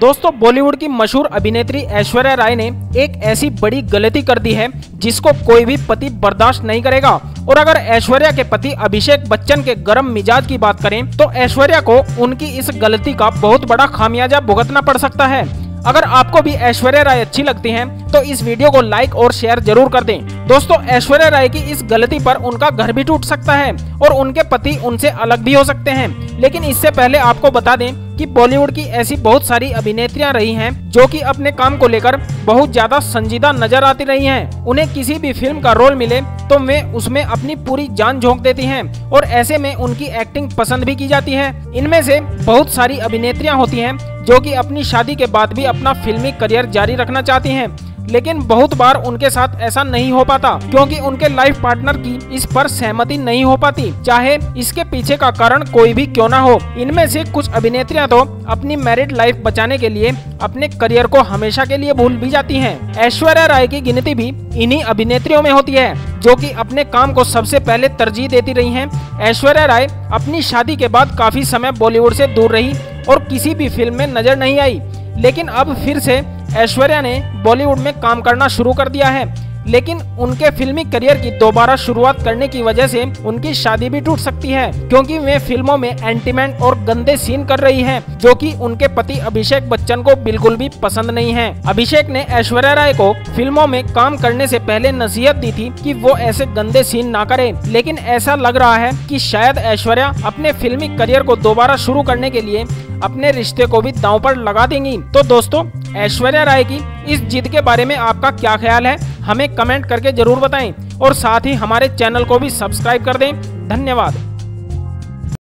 दोस्तों, बॉलीवुड की मशहूर अभिनेत्री ऐश्वर्या राय ने एक ऐसी बड़ी गलती कर दी है, जिसको कोई भी पति बर्दाश्त नहीं करेगा। और अगर ऐश्वर्या के पति अभिषेक बच्चन के गर्म मिजाज की बात करें तो ऐश्वर्या को उनकी इस गलती का बहुत बड़ा खामियाजा भुगतना पड़ सकता है। अगर आपको भी ऐश्वर्या राय अच्छी लगती हैं, तो इस वीडियो को लाइक और शेयर ज़रूर कर दें। दोस्तों ऐश्वर्या राय की इस गलती पर उनका घर भी टूट सकता है और उनके पति उनसे अलग भी हो सकते हैं लेकिन इससे पहले आपको बता दें कि बॉलीवुड की ऐसी बहुत सारी अभिनेत्रियाँ रही हैं जो कि अपने काम को लेकर बहुत ज़्यादा संजीदा नज़र आती रही हैं। उन्हें किसी भी फ़िल्म का रोल मिले तो वे उसमें अपनी पूरी जान झोंक देती हैं और ऐसे में उनकी एक्टिंग पसंद भी की जाती है इनमें से बहुत सारी अभिनेत्रियाँ होती हैं जो कि अपनी शादी के बाद भी अपना फिल्मी करियर जारी रखना चाहती हैं। लेकिन बहुत बार उनके साथ ऐसा नहीं हो पाता, क्योंकि उनके लाइफ पार्टनर की इस पर सहमति नहीं हो पाती चाहे इसके पीछे का कारण कोई भी क्यों ना हो, इनमें से कुछ अभिनेत्रियाँ तो अपनी मैरिड लाइफ बचाने के लिए, अपने करियर को हमेशा के लिए भूल भी जाती हैं। ऐश्वर्या राय की गिनती भी इन्हीं अभिनेत्रियों में होती है, जो कि अपने काम को सबसे पहले तरजीह देती रही हैं। ऐश्वर्या राय अपनी शादी के बाद काफ़ी समय बॉलीवुड से दूर रही और किसी भी फ़िल्म में नज़र नहीं आई लेकिन अब फिर से ऐश्वर्या ने बॉलीवुड में काम करना शुरू कर दिया है। लेकिन उनके फिल्मी करियर की दोबारा शुरुआत करने की वजह से उनकी शादी भी टूट सकती है, क्योंकि वे फ़िल्मों में एंटीमेंट और गंदे सीन कर रही हैं, जो कि उनके पति अभिषेक बच्चन को बिल्कुल भी पसंद नहीं है। अभिषेक ने ऐश्वर्या राय को फ़िल्मों में काम करने से पहले नसीहत दी थी कि वो ऐसे गंदे सीन ना करे, लेकिन ऐसा लग रहा है कि शायद ऐश्वर्या अपने फिल्मी करियर को दोबारा शुरू करने के लिए अपने रिश्ते को भी दांव पर लगा देंगी। तो दोस्तों, ऐश्वर्या राय की इस जिद के बारे में आपका क्या ख्याल है? हमें कमेंट करके ज़रूर बताएँ और साथ ही हमारे चैनल को भी सब्सक्राइब कर दें। धन्यवाद।